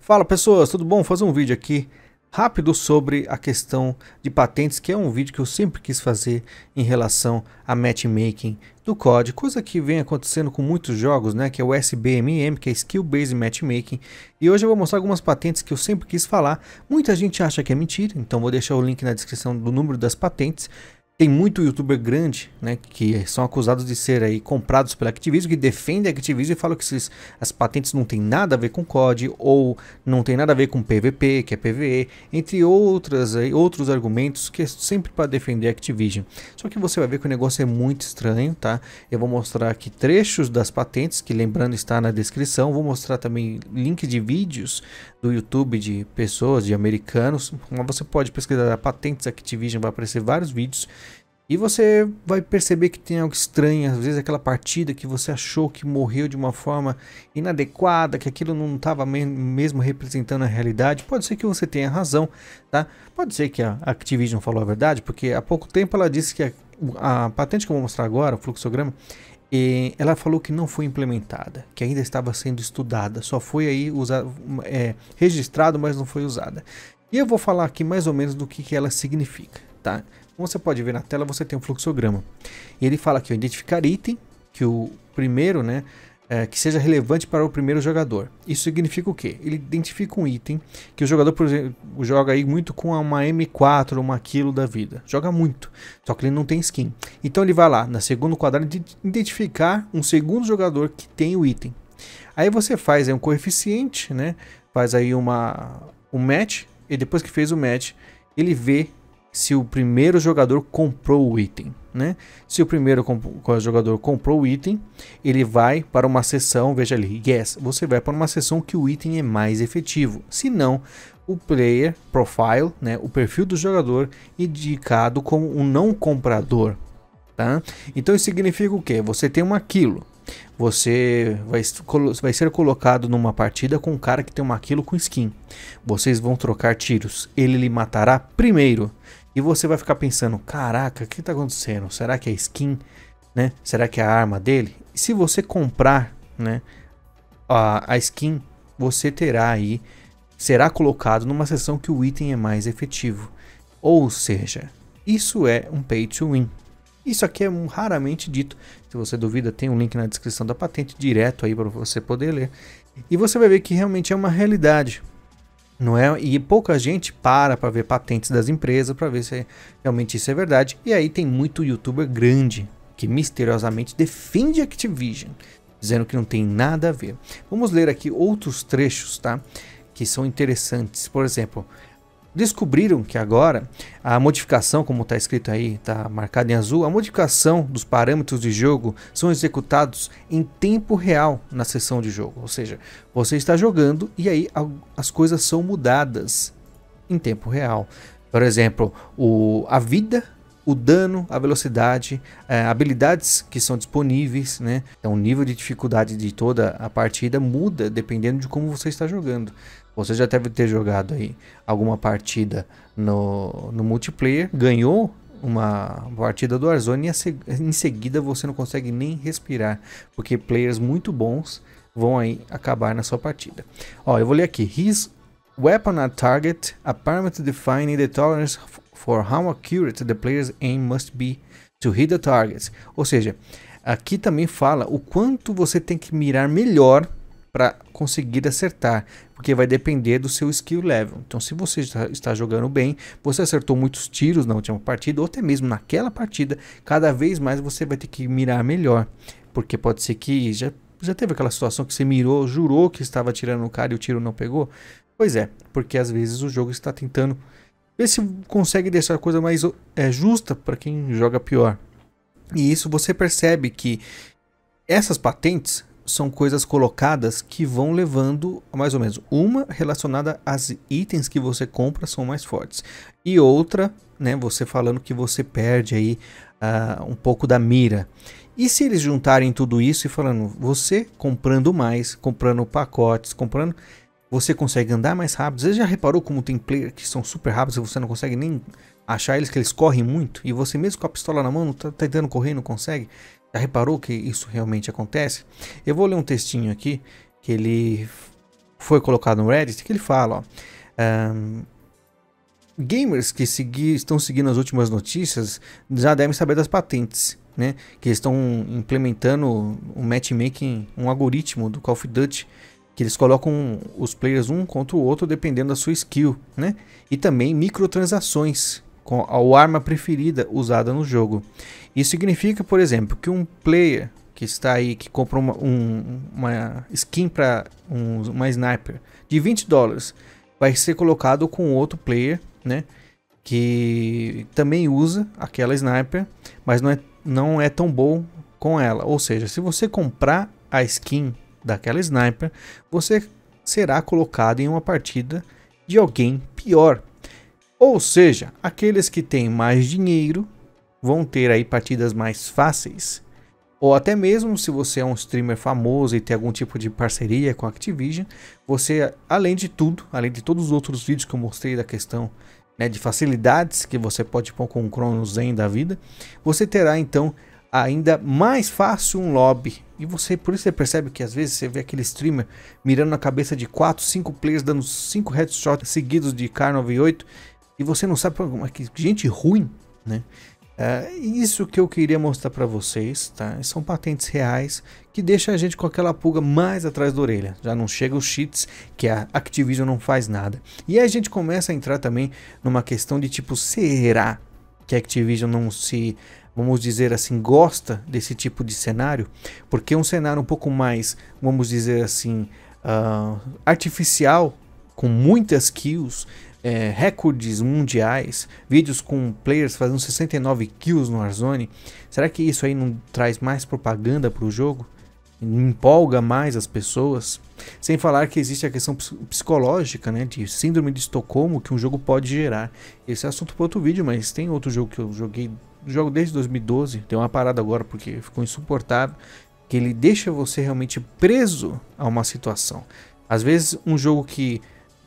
Fala pessoas, tudo bom? Vou fazer um vídeo aqui rápido sobre a questão de patentes, que é um vídeo que eu sempre quis fazer em relação a matchmaking do COD, coisa que vem acontecendo com muitos jogos, né, que é o SBMM, que é Skill Based Matchmaking. E hoje eu vou mostrar algumas patentes que eu sempre quis falar. Muita gente acha que é mentira, então vou deixar o link na descrição do número das patentes. Tem muito youtuber grande, né, que são acusados de ser aí comprados pela Activision, que defende a Activision e falam que esses, as patentes não tem nada a ver com COD ou não tem nada a ver com PVP, que é PVE, entre outras aí, outros argumentos que é sempre para defender a Activision. Só que você vai ver que o negócio é muito estranho, tá? Eu vou mostrar aqui trechos das patentes, que lembrando está na descrição, vou mostrar também links de vídeos do YouTube de pessoas, de americanos. Você pode pesquisar patentes Activision, vai aparecer vários vídeos e você vai perceber que tem algo estranho, às vezes aquela partida que você achou que morreu de uma forma inadequada, que aquilo não estava mesmo representando a realidade. Pode ser que você tenha razão, tá? Pode ser que a Activision falou a verdade, porque há pouco tempo ela disse que a, a patente que eu vou mostrar agora, o fluxograma, e ela falou que não foi implementada, que ainda estava sendo estudada, só foi aí é, registrado, mas não foi usada. E eu vou falar aqui mais ou menos do que, que ela significa, tá? Como você pode ver na tela, você tem um fluxograma. E ele fala ó, identificar item, que o primeiro, né, é, que seja relevante para o primeiro jogador. Isso significa o quê? Ele identifica um item que o jogador, por exemplo, joga aí muito com uma M4 ou uma Kilo da vida. Joga muito, só que ele não tem skin. Então ele vai lá, na segundo quadrado, identificar um segundo jogador que tem o item. Aí você faz aí um coeficiente, né? Faz aí uma, um match, e depois que fez o match, ele vê se o primeiro jogador comprou o item. Né? Se o primeiro comp jogador comprou o item, ele vai para uma sessão, veja ali, yes, você vai para uma sessão que o item é mais efetivo. Se não, o player profile, né, o perfil do jogador indicado como um não comprador. Tá? Então isso significa o que? Você tem uma quilo. Você vai, vai ser colocado numa partida com um cara que tem uma quilo com skin. Vocês vão trocar tiros. Ele lhe matará primeiro. E você vai ficar pensando, caraca, o que está acontecendo? Será que é skin? Né? Será que é a arma dele? E se você comprar né, a, a skin, você terá aí, será colocado numa seção que o item é mais efetivo. Ou seja, isso é um pay to win. Isso aqui é um, raramente dito. Se você duvida, tem um link na descrição da patente direto aí para você poder ler. E você vai ver que realmente é uma realidade não é? E pouca gente para para ver patentes das empresas para ver se realmente isso é verdade. E aí tem muito youtuber grande que misteriosamente defende Activision, dizendo que não tem nada a ver. Vamos ler aqui outros trechos, tá? Que são interessantes. Por exemplo, descobriram que agora a modificação, como está escrito aí, está marcado em azul, a modificação dos parâmetros de jogo são executados em tempo real na sessão de jogo. Ou seja, você está jogando e aí as coisas são mudadas em tempo real. Por exemplo, o, a vida o dano, a velocidade, é, habilidades que são disponíveis, né? Então o nível de dificuldade de toda a partida muda dependendo de como você está jogando. Você já deve ter jogado aí alguma partida no, no multiplayer, ganhou uma partida do Warzone e em seguida você não consegue nem respirar, porque players muito bons vão aí acabar na sua partida. Ó, eu vou ler aqui. His weapon at target, a parameter defining the tolerance for how accurate the player's aim must be to hit the target. Ou seja, aqui também fala o quanto você tem que mirar melhor para conseguir acertar, porque vai depender do seu skill level. Então, se você está jogando bem, você acertou muitos tiros na última partida, ou até mesmo naquela partida, cada vez mais você vai ter que mirar melhor, porque pode ser que já, já teve aquela situação que você mirou, jurou que estava atirando no cara e o tiro não pegou. Pois é, porque às vezes o jogo está tentando ver se consegue deixar a coisa mais é, justa para quem joga pior. E isso você percebe que essas patentes são coisas colocadas que vão levando mais ou menos uma relacionada às itens que você compra são mais fortes e outra, né, você falando que você perde aí uh, um pouco da mira. E se eles juntarem tudo isso e falando, você comprando mais, comprando pacotes, comprando, você consegue andar mais rápido. Você já reparou como tem players que são super rápidos e você não consegue nem achar eles que eles correm muito e você mesmo com a pistola na mão tá tentando correr não consegue? Já reparou que isso realmente acontece? Eu vou ler um textinho aqui que ele foi colocado no Reddit, que ele fala, ó, um, gamers que segui, estão seguindo as últimas notícias já devem saber das patentes, né? Que estão implementando um matchmaking, um algoritmo do Call of Duty, que eles colocam os players um contra o outro dependendo da sua skill, né? E também microtransações com a arma preferida usada no jogo. Isso significa, por exemplo, que um player que está aí, que compra uma, um, uma skin para um, uma sniper de 20 dólares, vai ser colocado com outro player, né? Que também usa aquela sniper, mas não é, não é tão bom com ela. Ou seja, se você comprar a skin daquela sniper, você será colocado em uma partida de alguém pior. Ou seja, aqueles que têm mais dinheiro vão ter aí partidas mais fáceis. Ou até mesmo se você é um streamer famoso e tem algum tipo de parceria com a Activision, você, além de tudo, além de todos os outros vídeos que eu mostrei da questão né, de facilidades que você pode pôr com o Chrono Zen da vida, você terá então ainda mais fácil um lobby. E você, por isso você percebe que às vezes você vê aquele streamer mirando na cabeça de 4, 5 players dando 5 headshots seguidos de K98 e você não sabe que gente ruim, né? É isso que eu queria mostrar para vocês, tá? São patentes reais que deixam a gente com aquela pulga mais atrás da orelha. Já não chega os cheats que a Activision não faz nada. E aí a gente começa a entrar também numa questão de tipo, será que a Activision não se, vamos dizer assim, gosta desse tipo de cenário? Porque é um cenário um pouco mais, vamos dizer assim, uh, artificial, com muitas kills, é, recordes mundiais, vídeos com players fazendo 69 kills no Warzone. Será que isso aí não traz mais propaganda para o jogo? Empolga mais as pessoas? Sem falar que existe a questão psicológica, né, de síndrome de Estocolmo que um jogo pode gerar. Esse é assunto para outro vídeo, mas tem outro jogo que eu joguei, jogo desde 2012, tem uma parada agora porque ficou insuportável, que ele deixa você realmente preso a uma situação. Às vezes um jogo que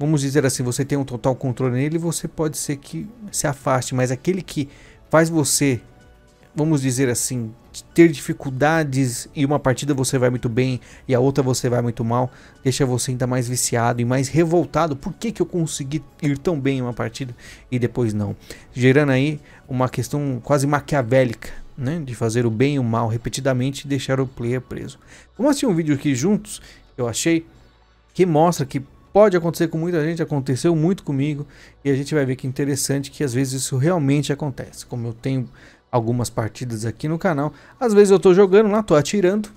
vamos dizer assim, você tem um total controle nele, você pode ser que se afaste, mas aquele que faz você, vamos dizer assim, ter dificuldades e uma partida você vai muito bem e a outra você vai muito mal, deixa você ainda mais viciado e mais revoltado. Por que, que eu consegui ir tão bem em uma partida e depois não? Gerando aí uma questão quase maquiavélica, né? De fazer o bem e o mal repetidamente e deixar o player preso. Vamos assistir um vídeo aqui juntos, eu achei, que mostra que Pode acontecer com muita gente, aconteceu muito comigo e a gente vai ver que interessante que às vezes isso realmente acontece. Como eu tenho algumas partidas aqui no canal, às vezes eu estou jogando lá, estou atirando.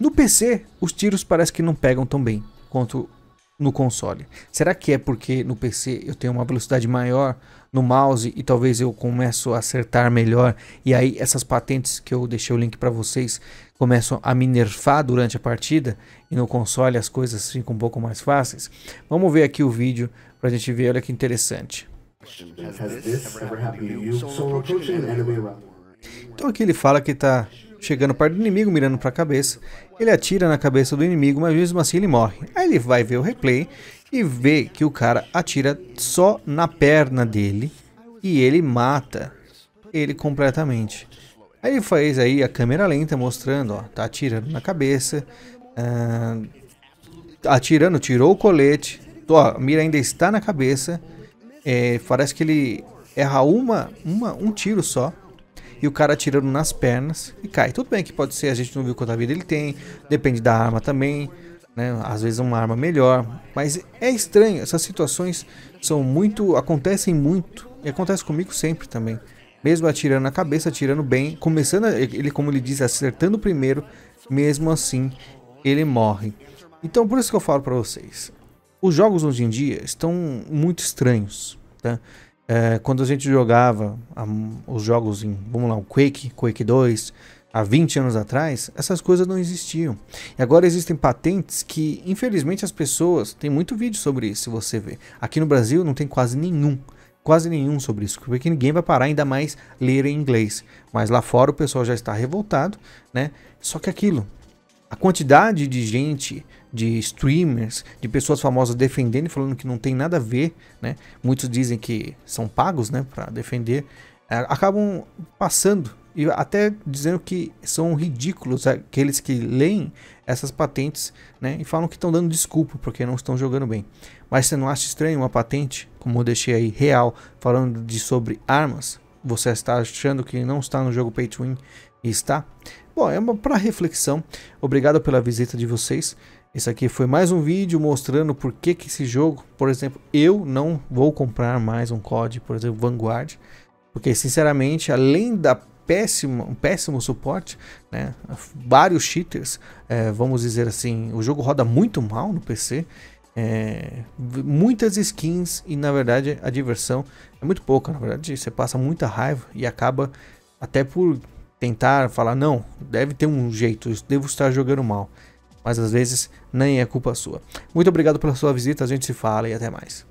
No PC, os tiros parece que não pegam tão bem quanto no console. Será que é porque no PC eu tenho uma velocidade maior no mouse e talvez eu começo a acertar melhor e aí essas patentes que eu deixei o link para vocês começam a me nerfar durante a partida e no console as coisas ficam um pouco mais fáceis. Vamos ver aqui o vídeo para a gente ver, olha que interessante. Então aqui ele fala que está chegando perto do inimigo, mirando para a cabeça. Ele atira na cabeça do inimigo, mas mesmo assim ele morre. Aí ele vai ver o replay e vê que o cara atira só na perna dele e ele mata ele completamente. Aí ele faz aí a câmera lenta mostrando, ó, tá atirando na cabeça, uh, atirando, tirou o colete, ó, a mira ainda está na cabeça, é, parece que ele erra uma, uma, um tiro só, e o cara atirando nas pernas e cai. Tudo bem que pode ser, a gente não viu quanta vida ele tem, depende da arma também, né? Às vezes uma arma melhor, mas é estranho. Essas situações são muito, acontecem muito e acontece comigo sempre também. Mesmo atirando na cabeça, atirando bem, começando, ele como ele diz, acertando primeiro, mesmo assim ele morre. Então por isso que eu falo para vocês, os jogos hoje em dia estão muito estranhos, tá? É, quando a gente jogava um, os jogos em, vamos lá, o Quake, Quake 2, há 20 anos atrás, essas coisas não existiam. E agora existem patentes que, infelizmente, as pessoas. Tem muito vídeo sobre isso, se você ver. Aqui no Brasil não tem quase nenhum. Quase nenhum sobre isso, porque ninguém vai parar ainda mais ler em inglês. Mas lá fora o pessoal já está revoltado, né? Só que aquilo, a quantidade de gente, de streamers, de pessoas famosas defendendo e falando que não tem nada a ver, né? Muitos dizem que são pagos, né, para defender, é, acabam passando e até dizendo que são ridículos aqueles que leem essas patentes né, e falam que estão dando desculpa porque não estão jogando bem. Mas você não acha estranho uma patente, como eu deixei aí, real, falando de sobre armas? Você está achando que não está no jogo Pay to Win e está? Bom, é uma para reflexão. Obrigado pela visita de vocês. Esse aqui foi mais um vídeo mostrando por que, que esse jogo, por exemplo, eu não vou comprar mais um COD, por exemplo, Vanguard, porque sinceramente, além da péssimo, péssimo suporte, né, vários cheaters, é, vamos dizer assim, o jogo roda muito mal no PC, é, muitas skins e na verdade a diversão é muito pouca, na verdade você passa muita raiva e acaba até por tentar falar não, deve ter um jeito, eu devo estar jogando mal mas às vezes nem é culpa sua. Muito obrigado pela sua visita, a gente se fala e até mais.